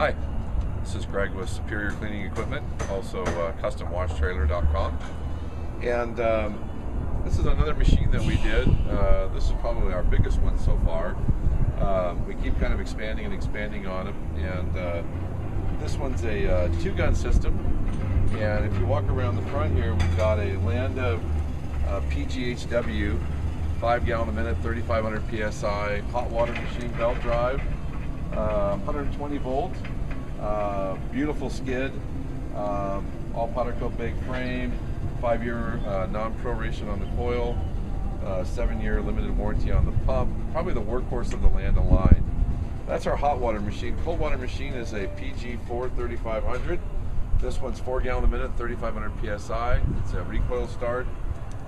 Hi, this is Greg with Superior Cleaning Equipment, also uh, CustomWashTrailer.com. And um, this is another machine that we did. Uh, this is probably our biggest one so far. Uh, we keep kind of expanding and expanding on them. And uh, this one's a uh, two-gun system. And if you walk around the front here, we've got a Landa uh, PGHW, 5 gallon a minute, 3500 PSI, hot water machine belt drive, 120 volt, uh, beautiful skid, um, all powder coat bake frame, five year uh, non-proration on the coil, uh, seven year limited warranty on the pump, probably the workhorse of the line. That's our hot water machine. Cold water machine is a PG4 3500. This one's four gallon a minute, 3500 PSI. It's a recoil start,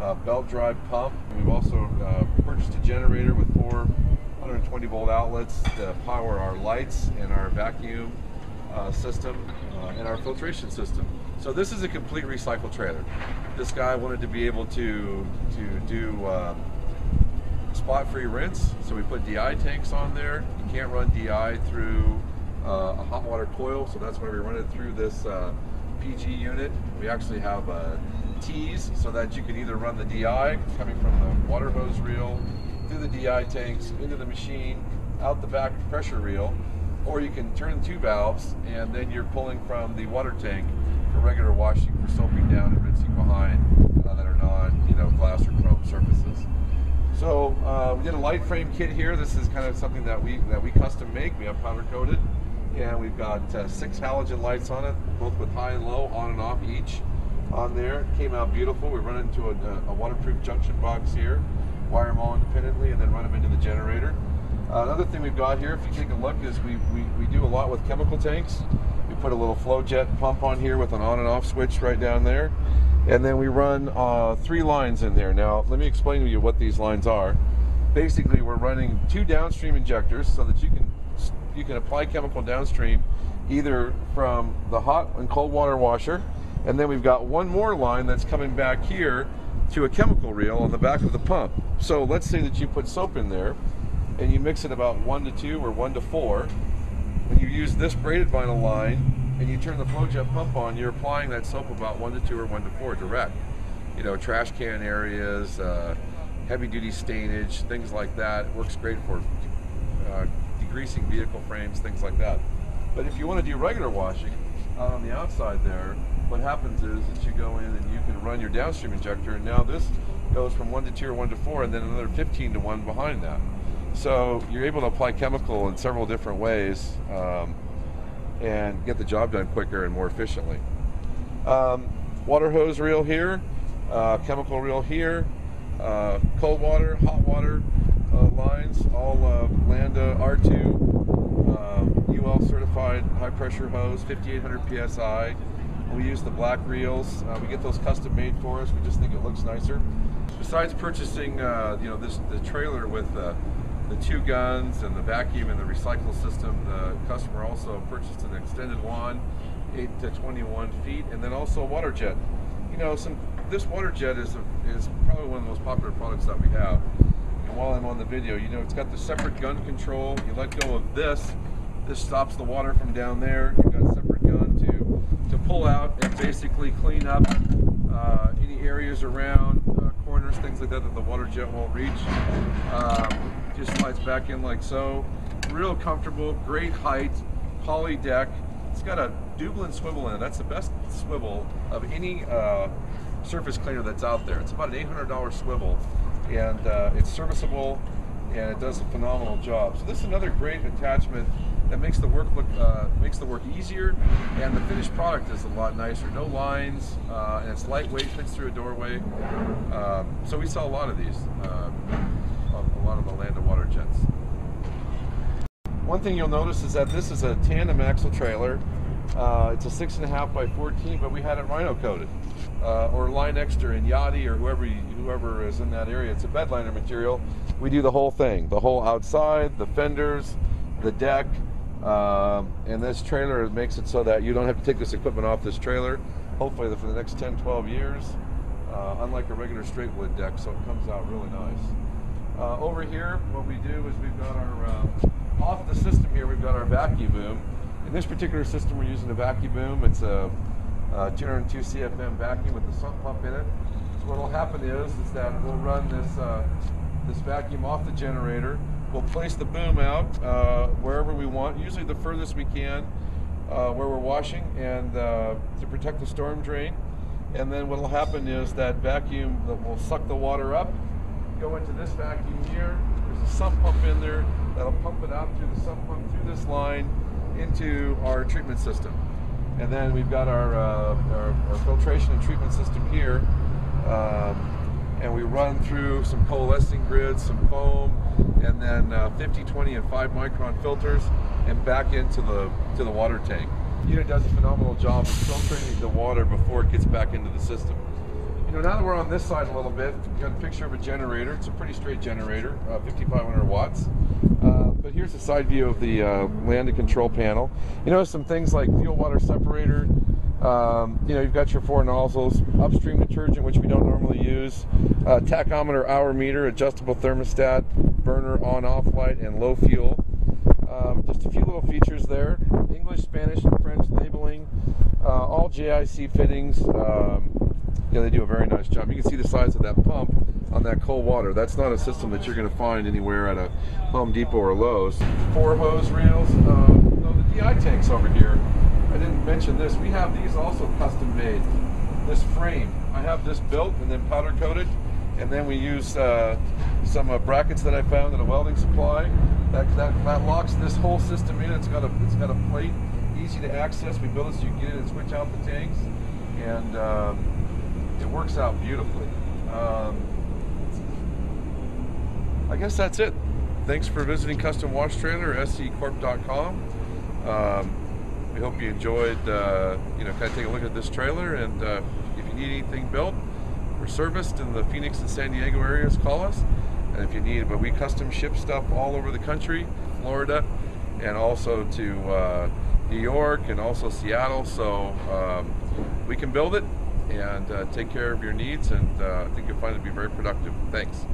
uh, belt drive pump. We've also uh, purchased a generator with four 120 volt outlets to power our lights and our vacuum system uh, and our filtration system. So this is a complete recycle trailer. This guy wanted to be able to to do uh, spot-free rinse, so we put DI tanks on there. You can't run DI through uh, a hot water coil, so that's why we run it through this uh, PG unit. We actually have uh, T's so that you can either run the DI coming from the water hose reel through the DI tanks into the machine, out the back pressure reel, or you can turn the two valves and then you're pulling from the water tank for regular washing, for soaping down and rinsing behind uh, that are non, you know, glass or chrome surfaces. So uh, we did a light frame kit here. This is kind of something that we that we custom make. We have powder coated, and we've got uh, six halogen lights on it, both with high and low, on and off each on there. Came out beautiful. We run into a, a waterproof junction box here, wire them all independently, and then run them into the generator. Uh, another thing we've got here, if you take a look, is we, we, we do a lot with chemical tanks. We put a little flow jet pump on here with an on and off switch right down there. And then we run uh, three lines in there. Now, let me explain to you what these lines are. Basically, we're running two downstream injectors so that you can you can apply chemical downstream either from the hot and cold water washer and then we've got one more line that's coming back here to a chemical reel on the back of the pump. So let's say that you put soap in there and you mix it about one to two or one to four, and you use this braided vinyl line and you turn the flow jet pump on, you're applying that soap about one to two or one to four direct. You know, trash can areas, uh, heavy duty stainage, things like that. It works great for uh, degreasing vehicle frames, things like that. But if you want to do regular washing on the outside there, what happens is that you go in and you can run your downstream injector, and now this goes from one to two or one to four, and then another 15 to one behind that. So you're able to apply chemical in several different ways um, and get the job done quicker and more efficiently. Um, water hose reel here, uh, chemical reel here, uh, cold water, hot water uh, lines, all uh, Landa R2 UL uh, certified high pressure hose, 5800 psi. We use the black reels. Uh, we get those custom made for us. We just think it looks nicer. Besides purchasing, you know, this the trailer with the two guns and the vacuum and the recycle system. The customer also purchased an extended wand, 8 to 21 feet, and then also a water jet. You know, some this water jet is, a, is probably one of the most popular products that we have. And while I'm on the video, you know, it's got the separate gun control. You let go of this, this stops the water from down there. You've got a separate gun to, to pull out and basically clean up uh, any areas around, uh, corners, things like that that the water jet won't reach. Um, just slides back in like so. Real comfortable, great height, poly deck. It's got a Dublin swivel in it. That's the best swivel of any uh, surface cleaner that's out there. It's about an $800 swivel and uh, it's serviceable and it does a phenomenal job. So this is another great attachment that makes the work look uh, makes the work easier, and the finished product is a lot nicer. No lines, uh, and it's lightweight, fits through a doorway. Um, so we sell a lot of these. Um, jets. One thing you'll notice is that this is a tandem axle trailer. Uh, it's a six and a half by 14, but we had it rhino coated, uh, or line extra in Yachty or whoever whoever is in that area. It's a bedliner material. We do the whole thing, the whole outside, the fenders, the deck, uh, and this trailer makes it so that you don't have to take this equipment off this trailer. Hopefully for the next 10, 12 years, uh, unlike a regular straight wood deck, so it comes out really nice. Uh, over here, what we do is we've got our, uh, off the system here, we've got our Vac-U-Boom. In this particular system, we're using a Vac-U-Boom. It's a, a 202 CFM vacuum with a sump pump in it. So what will happen is, is that we'll run this, uh, this vacuum off the generator. We'll place the boom out uh, wherever we want, usually the furthest we can, uh, where we're washing, and uh, to protect the storm drain. And then what will happen is that vacuum that will suck the water up, go into this vacuum here. There's a sump pump in there that'll pump it out through the sump pump through this line into our treatment system. And then we've got our, uh, our, our, filtration and treatment system here. Um, and we run through some coalescing grids, some foam, and then uh, 50, 20, and 5 micron filters, and back into the to the water tank. The unit does a phenomenal job of filtering the water before it gets back into the system. You know, now that we're on this side a little bit, got a picture of a generator. It's a pretty straight generator, uh, 5,500 watts. Uh, but here's a side view of the uh, Landa control panel. You notice some things like fuel water separator. Um, you know, you've got your four nozzles, upstream detergent, which we don't normally use, uh, tachometer, hour meter, adjustable thermostat, burner on-off light, and low fuel. Um, just a few little features there. English, Spanish, and French labeling. Uh, all JIC fittings. Um, yeah, they do a very nice job. You can see the size of that pump on that cold water. That's not a system that you're going to find anywhere at a Home Depot or Lowe's. Four hose reels. Uh, the DI tanks over here. I didn't mention this. We have these also custom made. This frame. I have this built and then powder coated. And then we use uh, some uh, brackets that I found at a welding supply. That, that, that locks this whole system in. It's got a it's got a plate, easy to access. We build it so you can get in and switch out the tanks, and um, it works out beautifully. Um, I guess that's it. Thanks for visiting Custom Wash Trailer, scecorp.com. Um, we hope you enjoyed, uh, you know, kind of take a look at this trailer. And uh, if you need anything built or serviced in the Phoenix and San Diego areas, call us. And if you need, but we custom ship stuff all over the country, Florida, and also to uh, New York and also Seattle. So um, we can build it and uh, take care of your needs. And uh, I think you'll find it to be very productive. Thanks.